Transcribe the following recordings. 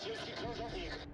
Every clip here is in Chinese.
Wielkich Krążownik.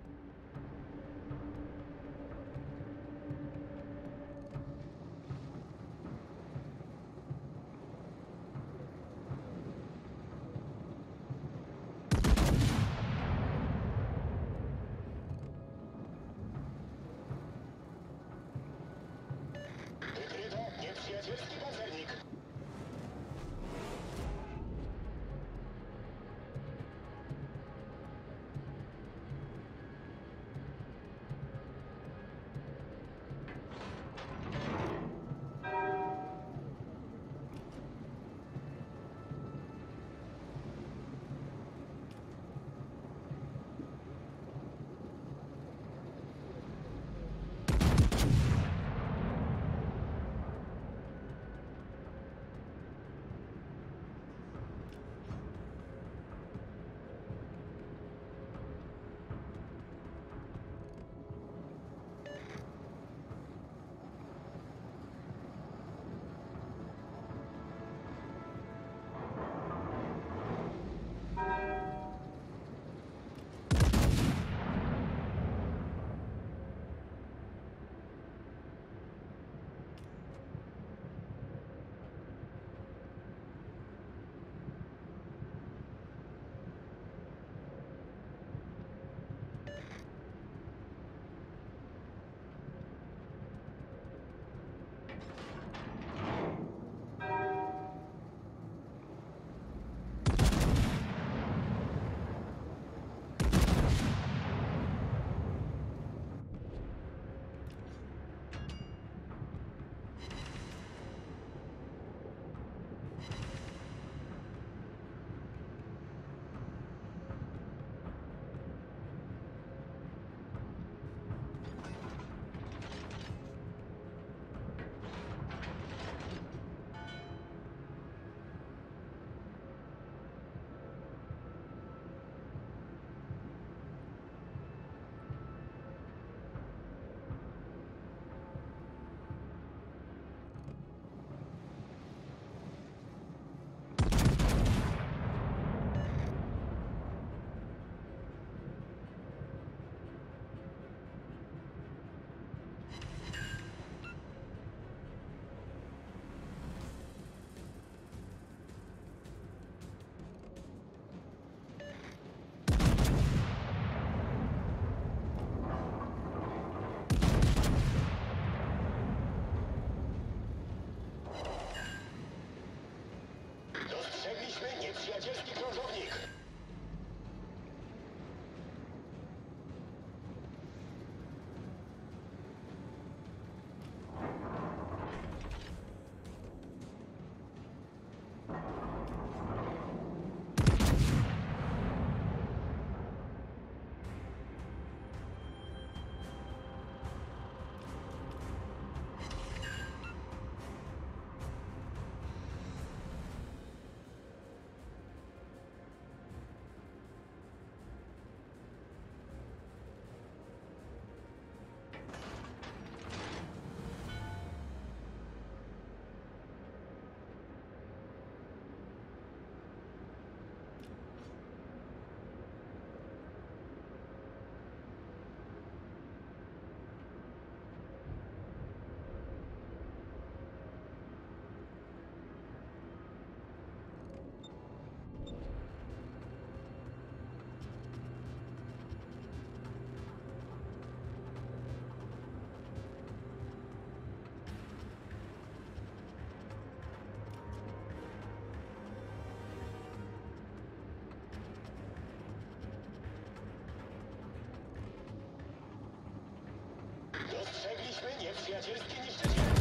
所以你也其实要觉得天津是